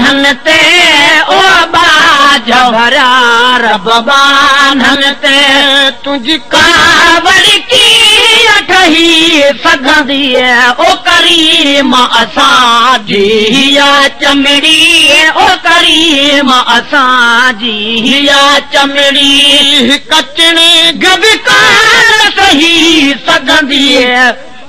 न ते बाबा ने तुंहिंजी कावड़ कीअ ठही सघंदीअ करी मां असांजी चमिड़ी उहो करी मां असांजी चमड़ी कचड़ी गबकार सही सघंद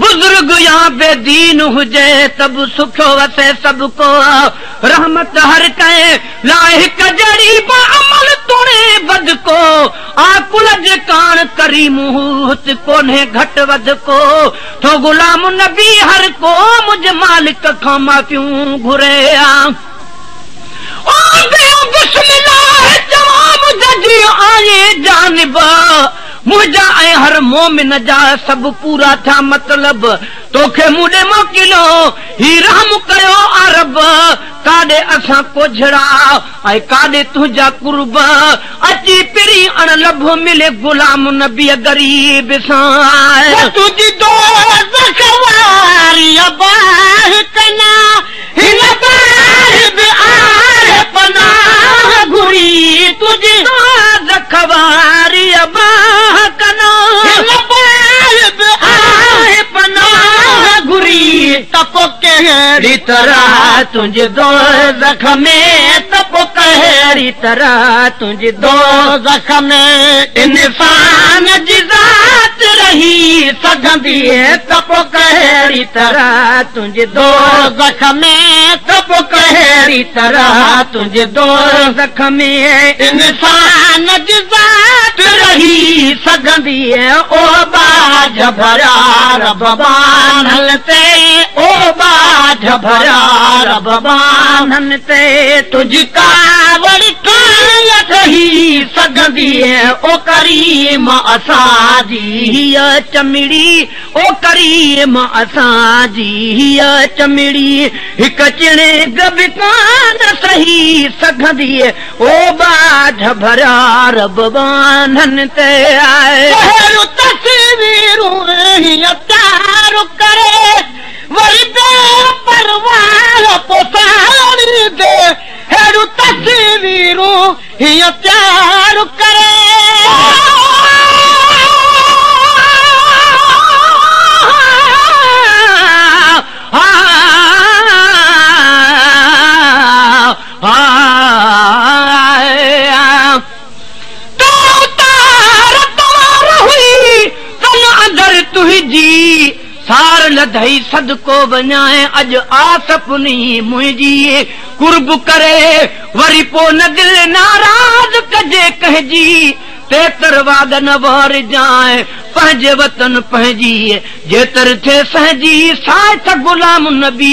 बुजुर्ग या बेदीन हुजे तब सुख्यो वसे सब को रहमत हर कै लाहि कजरी पर अमल तुणे बद को आ कुलज कान करीम होत कोने घट वद को तो गुलाम नबी हर को मुज मालिक खा माफी घुरे आ ओ बे बिस्मिल्लाह जवाब जदी आए जानबा मुझा ए हर मोमिन जा सब पूरा था मतलब तोखे मुडे मोकिलो ही रहम कयो अरब اسا کو को झड़ा ए توجا तुजा कुर्ब अची पिरी अन लभ मिले गुलाम नबी गरीब सा तुजी तो सखवार या बाह कना हि नबा हि कहरी तरह दोस्ती दो जख में इंसान जी सघंद त पोइ कहरी तरह तुंहिंजे दो में तप केरी तरह दोस्त इंसान रही सघंदीअ ओ बाज भल ते ओ बाज भल ते तुझ कावड़ी يا کحي سگدي اے او کریم اسادی یا چمڑی او کریم اسادی یا چمڑی کچنے گب کان سہی سگدی اے او با ڈھبرہ ربوانن تے آئے اے تو تسی ویرو نہیں تارو کرے ور پہ پروارہ अंदर करे सार लध सदको वञाए अॼु आस मुंहिंजी कुर्ब करे वरी पोइ नगर नाराज़ कजे कहजी तेतर वादन वार जाए पंहिंजे वतन पंहिंजी साथ गुलाम नबी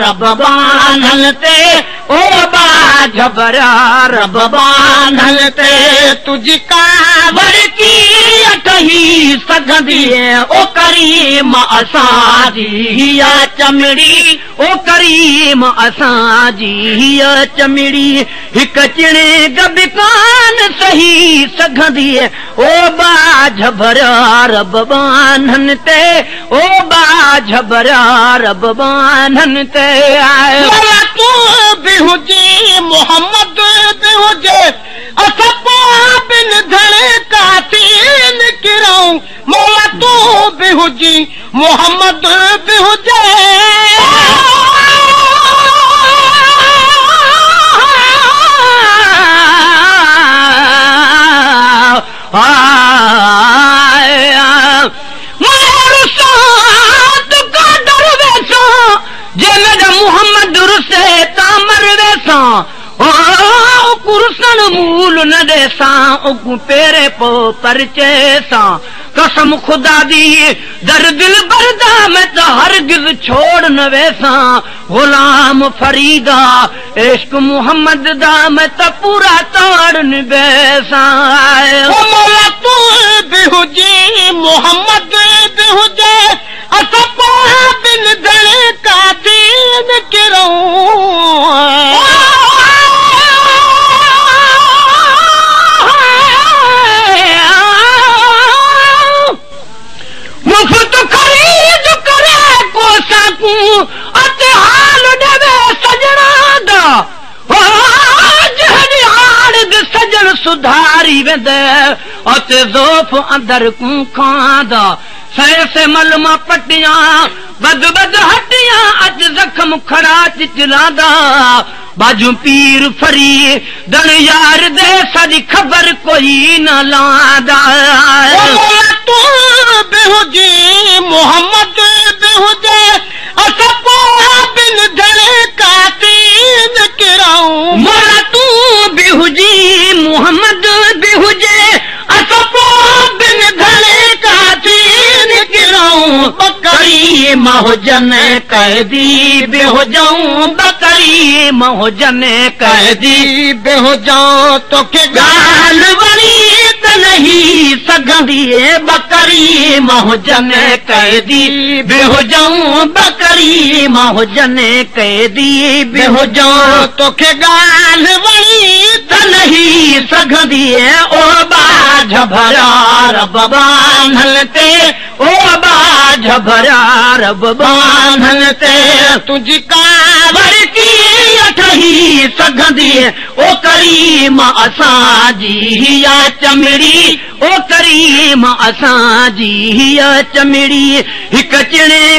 रबान हल ते रबान हल ते तुझी कावरी की सघंदी मां सारी चमड़ी ओ करीम असांजी चमिड़ी हिक चिणे गब कान सही सघंदी ओ बाझ भरार बबानन ते ओ बाझ भरार बबानन ते आए तू बि हुजे मोहम्मद बि हुजे असां पोइ बिन धड़े काथी निकिरऊं मोला او بهو جی محمد دا بهو جی قسم خدا دی در دل بردا میں تو ہر چھوڑ نہ ویسا غلام فریدا عشق محمد دا میں تا پورا توڑ نہ ویسا مولا تو بے ہو جی محمد بے ہو جی اسا پا بن دل کا دین کروں او अॼ ज़म खड़ा चांदा पीर फरी दर यार सॼी ख़बर कोई न लाज मुहम्मद बकरी मोजन की वियो बकरी मोजन की वियो तोखे ॻाल्हि वरी त न सघंदी बकरी मोजन की वियोजऊं बकरी महजन की वियो तोखे ॻाल्हि वरी भे जबरारे तुंहिंजी काव ठही सघंदीअ करी मां असांजी हीअ चमिड़ी ओ करी मां असांजी हीअ चमिड़ी हिकु चिणे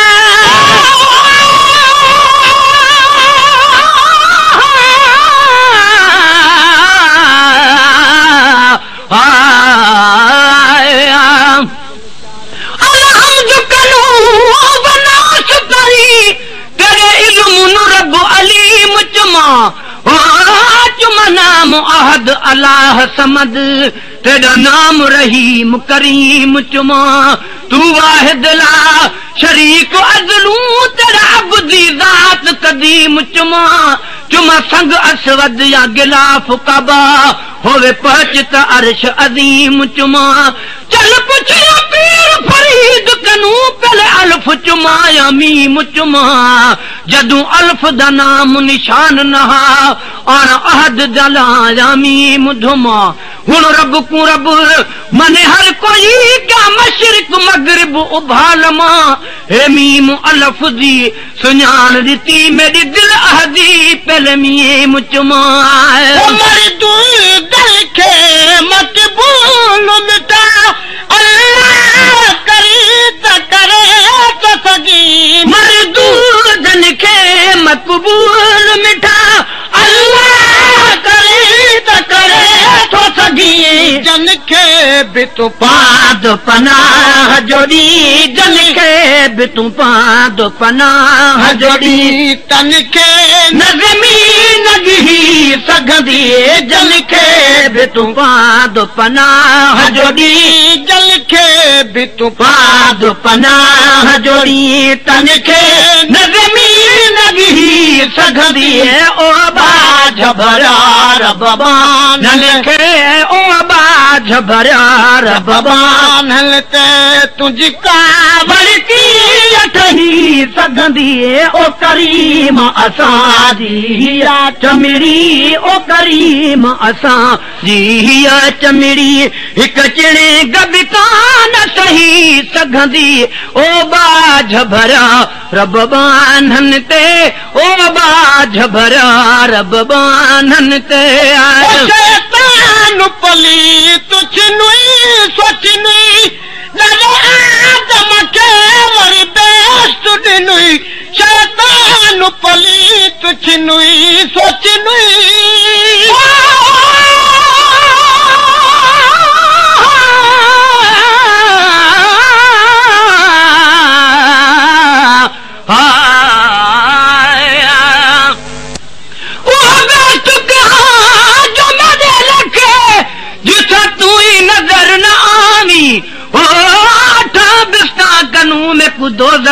चमा चुमा संग असव कबा हो त अर्श अदी मु चल पुछरी پہلے الف چما یا میم چما جدو الف دا نام نشان نہا اور عہد دلا یا میم دھما ہن رب کو رب من ہر کوئی کا مشرق مغرب ابھال ما اے میم الف دی سنان دیتی میری دل عہدی پہلے میم چما اے مری تو دل کے مت بولو اللہ مردود جن کے مقبول مٹھا اللہ जल खे बिना हजोरीले बितूपाद पना हजोरीन खे न रमी नगी सग जल खे बि तूपाद पना हजोरी जल खे बि तुपाद पना हजोरी तनखे न रमी नगी सगा रे सही सघंदी ओ भरिया रबान ते आई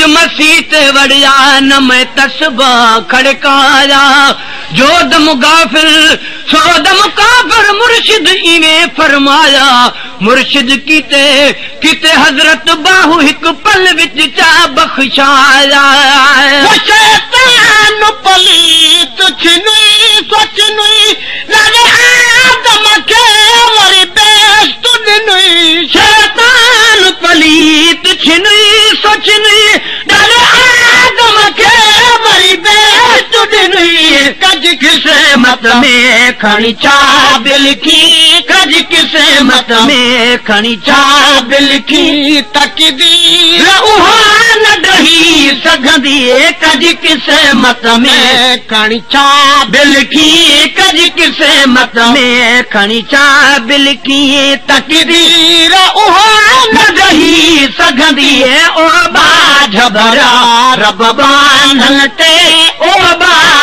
جو مسیت وڑیا نمے تسبہ کھڑکایا جو دم غافل سو دم کافر مرشد ایویں فرمایا مرشد کیتے کیتے حضرت باہو ہک پل وچ چا بخشایا شیطان پلی تو چھنی کو چھنی لگے آدم کے وری بیشت ننی شیطان پلی تچھ چھنی سو چھنی او با खणी رب او با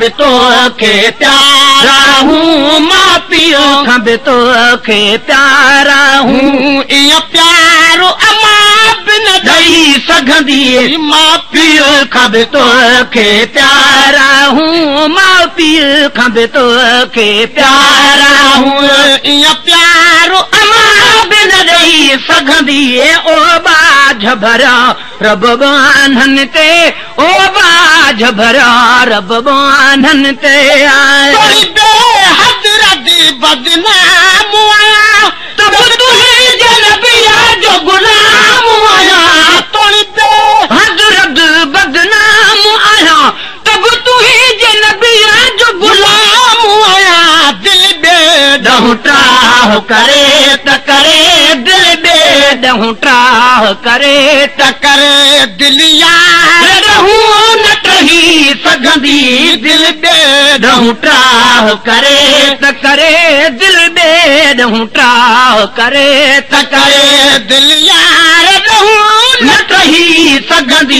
बि तोखे प्यारा मा पीउ खां बि तोखे प्यारा ईअं प्यारो अमा बिन ॾेई सघंदी माउ पीउ खां बि तोखे प्यारा पीउ प्यारा ईअं प्यारो अमा बिन ॾेई सघंदी भॻवान ते भॻवान ते तू ही जनबिया जो ग़ुलाम आहियां तोड़ी पोइ हज़ र बदनाम तू ही जनबिया जो ग़ुलाम दहुटा हो करे دل ट्राह करे त करे دل न दिल सघंदी ॾहूं ट्राह करे दिले ॾहूं ट्राह करे त करे दिलारूं न रही सघंदी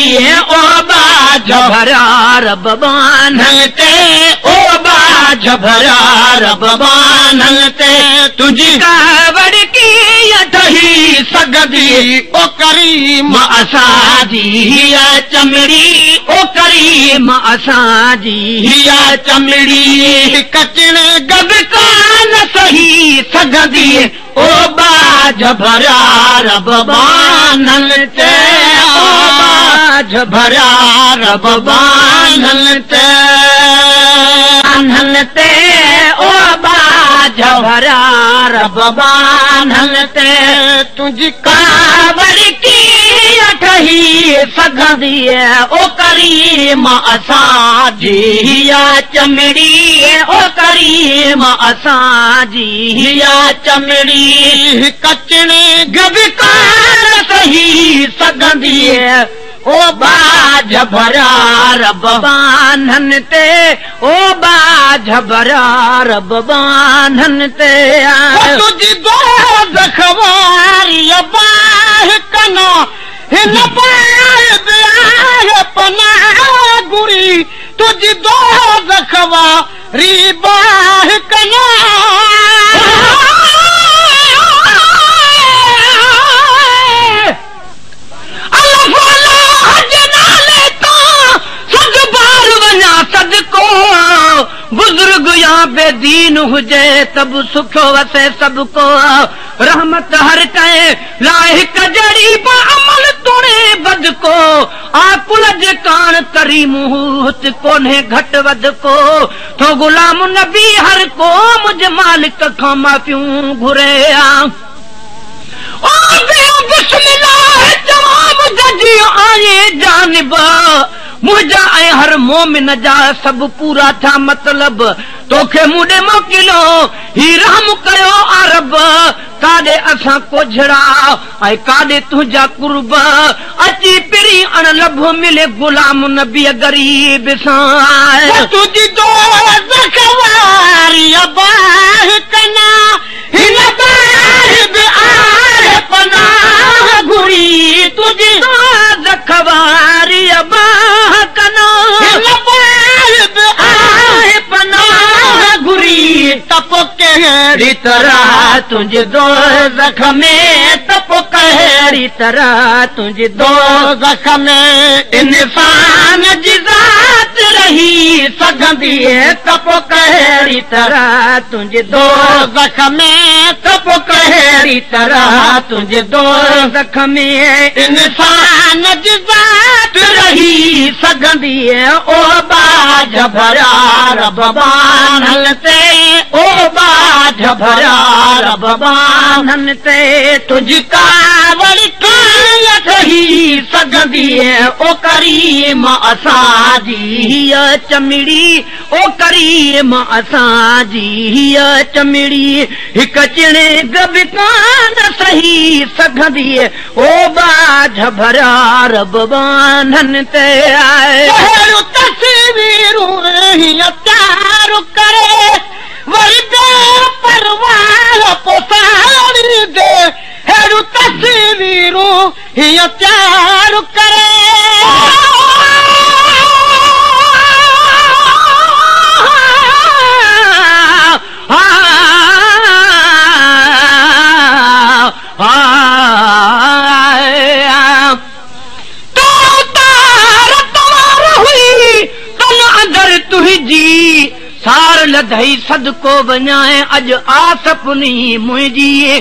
भल ते तुंहिंजी सही جی ओ करी मां असांजी चमड़ी ओ करी मां असांजी चमड़ी कचड़ गबकान सही सघंदी ओ बा जबानल चे जबानल चे र बाबा नल ते کریم सही सघंदी मां असां او चमड़ी ओ करी मां असांजी चमड़ी कचड़ी गबकार सही सघंदी ओ बाज भरा रब बानन ते ओ बाज भरा रब बानन ते तो जी दो जखवार बाह कना, हे न पाए दे आ पना गुरी तो दो जखवा बाह कनो سد کو بزرگ یا بے دین ہو جائے تب سکھو وسے سب کو رحمت ہر کہے لائے کجری با عمل تونے بد کو آکل کان کریم ہوت کونے گھٹ ود کو تو غلام نبی ہر کو مجھ مالک کھاما پیوں گھرے آم اوہ بسم اللہ جواب گجی آئے جانبا मुंहिंजा ऐं हर मोमिन जा सभु पूरा थिया मतिलब तोखे मूं ॾे मोकिलियो ही राम कयो अरब काॾे असां कोझड़ा ऐं काॾे तुंहिंजा कुर्ब अची पिरी अण लभ मिले गुलाम न ग़रीब सां पना घुरी तरा तुंहिंजे दोस्ती तरा तुंहिंजे में इंसान जी रही सघंद त पोइ कहिड़ी तरह तुंहिंजे दोस्त में तप कहिड़ी तरह तुंहिंजे दोस्त इंसान जी बात रही सघंदीअ ओ बा जया रे ओ बा जया रे तुंहिंजी काव o karima asa ji hiya channel iya o Kariima asa ji hiya Christina chi me dia lietu canitta valika chaeley g �itaan na sa hiya سaghan diya ega o ba jha yapara rabbwanzeń ta 椎 ein satellu tasm vều r eduard соarniuyler unh yataaruk हूं करे सार लध सदको वञाए अॼु आस पुनी मुंहिंजी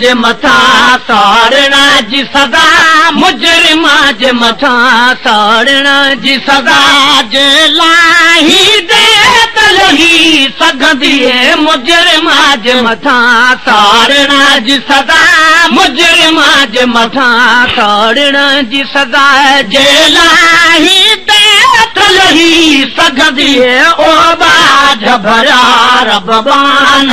जे मथां सारण जी सदा मु जे मथां सारण जी सदा जे लाइ देवतही सघंदीअ मुर मां जे मथां सारण जी सदा मुजर जे मथां सारण जी सदा जे लाइ देवती او भॻवान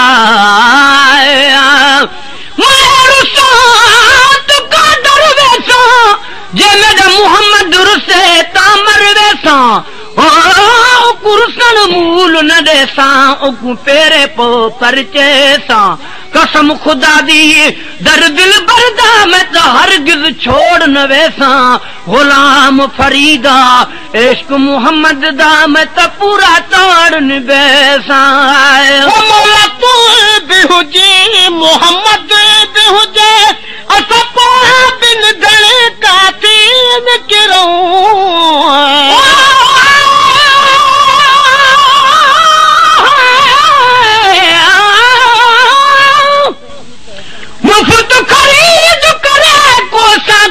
ॾिसां ओ कुरसन मूल न ॾिसां उगूं पेरे पो परचे सां कसम खुदा दी दर दिल बरदा मैं तो हर गिज छोड़ न वैसा गुलाम फरीदा इश्क मुहम्मद दा मैं तो पूरा तोड़ न वैसा ओ मौला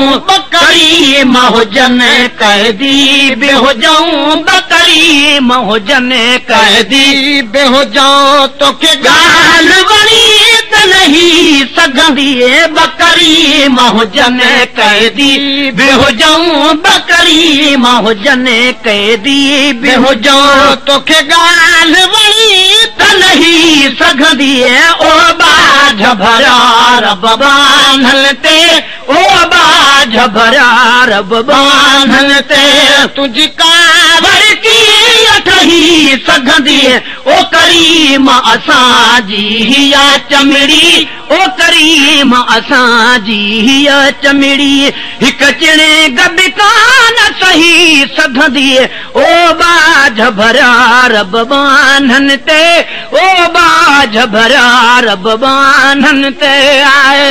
बकरी मोजन की बियो बकरी महोजन कीजो तोखे गान वड़ी त नरी महजन की वियोजो बकरी महजन की वियोजो तोखे गान वरी त न सघ भर बल ते रबान ते असांजी हीअ चमिड़ी हिकु न सही सघंदीअ ओ बा जर रबान ते जरा रे आय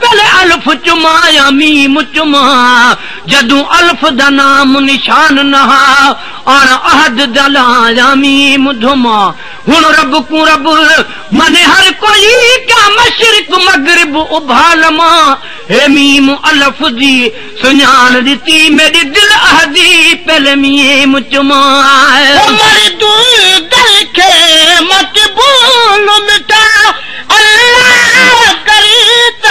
پہلے الف چما میم چما جدو الف دا نام نشان نہا اور احد دلا یا میم دھما ہن رب کو رب من ہر کوئی کا مشرق مغرب ابھال اے میم الف جی سنان دیتی میری دل عہدی پہلے میم چما ہے ہماری گل کے مقبول مٹا اللہ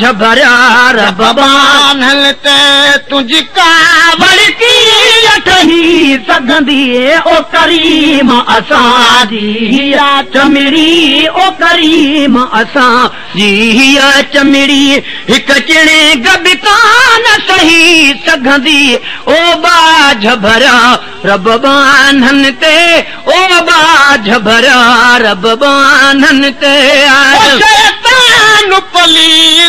हिकु सही सघंदा जबरिया रान ते रान ते पली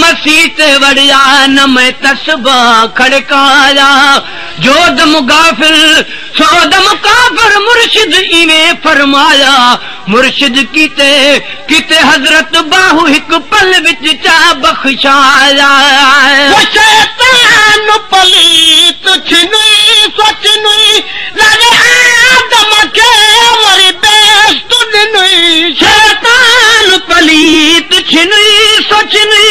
مرشد مرشد فرمایا मसी ते वड़िया नदम काफ़िर मुर्शिद इरमाया मुरशद कज़रत बहू हिकु पल विचाया शैतान पली सोच नैतान पली सोच نئی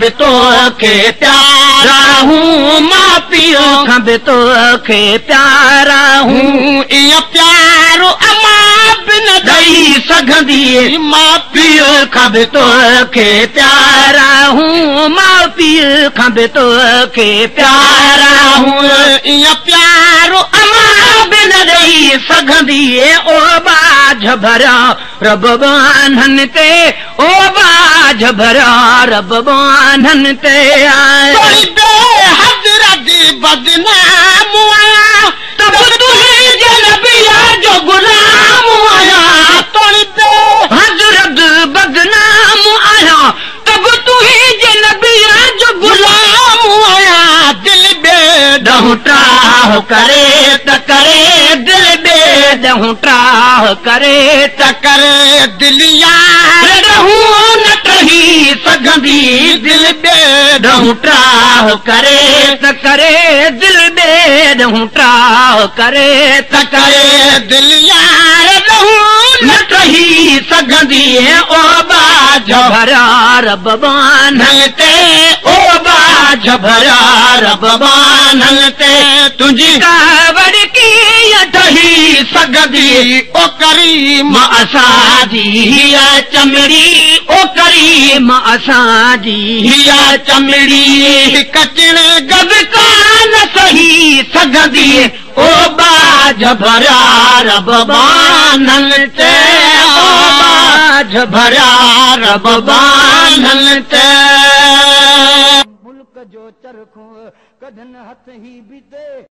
बि तोखे प्यारा पीउ तोखे प्यारा ईअं प्यारो अमा बि न ॾेई सघंदी माउ पीउ खां बि तोखे प्यार पीउ खब तोखे प्यारा हूं ईअं प्यारो ॾेई सघंदी भर र भॻवान ते त करे दिले करे न सघंदी ट्राह करे त करे दिल ॾहूं ट्राह करे त करे सघंदी भॻवान भल ते तुंहिंजी सही सघंदी ओ करी मां असांजी चमड़ी ओ करी मां असांजी चमड़ी कचण गबकान सही सघंदी ओ बा जरा रल तेझ भरिया रबानले he be there.